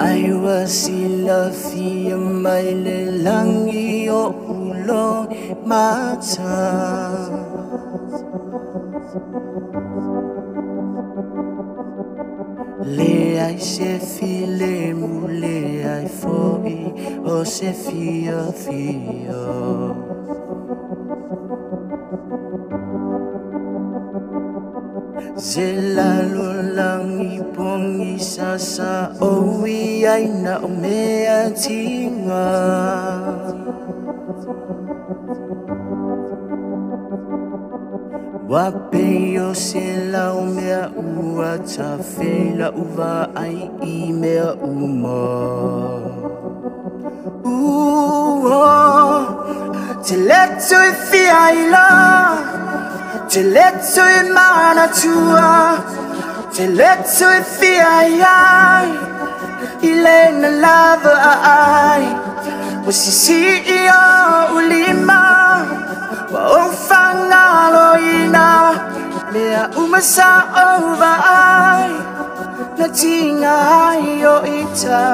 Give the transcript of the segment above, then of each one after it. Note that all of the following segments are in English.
Ai wasila fia mai le langi o ulo mata Le ai se file mu le ai foi o se fia fia Zelalo lang ipong isa sa owi ay na umeatinga Wapeyo sila umea ua ta fela uva ai i mea uma. Ua Te leto i fiaila Te leto i mana tua. Te leto i fiaiai I le na lava ai. Wasi si ia ulima. Wa o fangalo ina. Mea umasa ova ai. Na tinga ai o ita.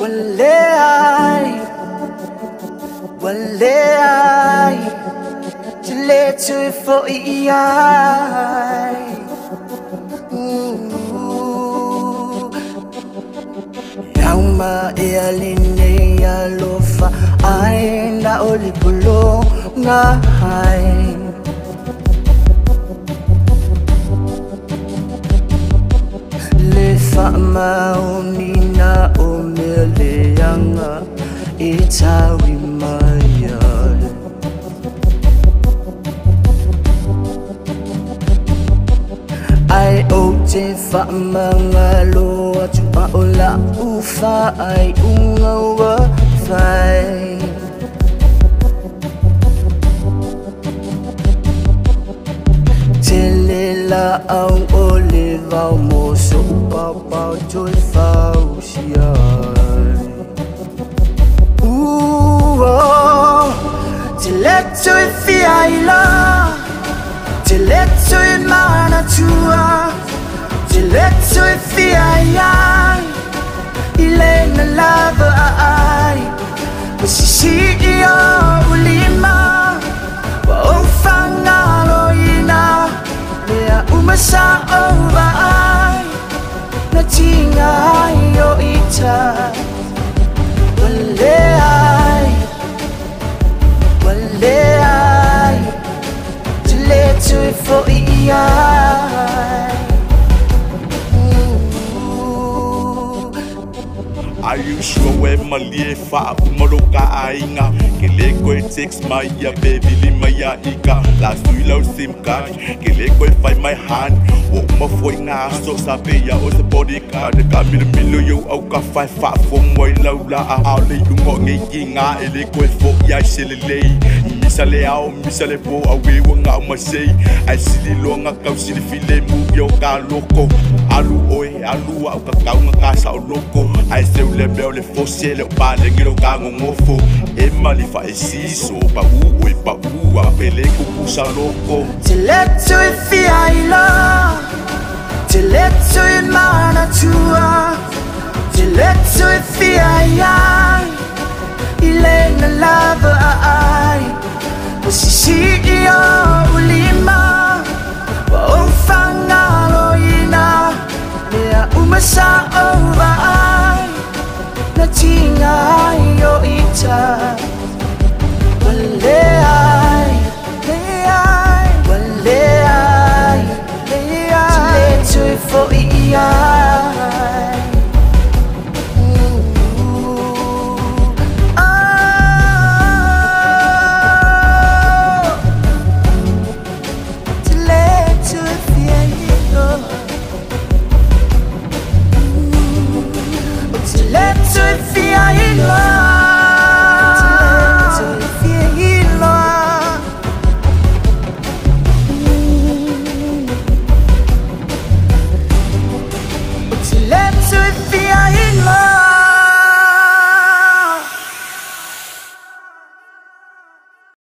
Wale ai. Wale ai Te leto i fo i ai Yauma e aline ya lofa ai na oli pulo ngai Le fa mauni na o fa mangalo atu a o la ufa ai unga wa fai te le la au o le vau mo so pau pau toi fau si ai Ooh, te leto e fiaila Te leto e mana tua Te leto e fiaiai I le na lava ai. Wasi si ia ulima Wa o fangalo ina Lea umasa ova ai Na tinga ai o ita Wale ai Wale ai Te leto e fo i Ayushwa we malie fa umaloka ainga. Kele koe text my ya baby lima ya ika La sui lau sim card Kele find my hand. Wo uma foi ngā so sabe ya o se bodyguard Ka milo yo au ka fai fa fo moi lau la. A au le ungo nge ki ngā fo ya sele lei Misa le au, misa po au we wa ngā umasei Ai sili lo ngā kau sili file mu yo ka loko Alu oe, alu au ka kau ngā ka sao loko Ai seu le beo le fosse le pa le ngiro ka ngofo. E mali fa e siso pa u e pa u a pele ku kusa loko. Te leto e fiaila Te leto e mana tua. Te leto e fiaiai I le na lava ai Wasi si ia ulima. Wa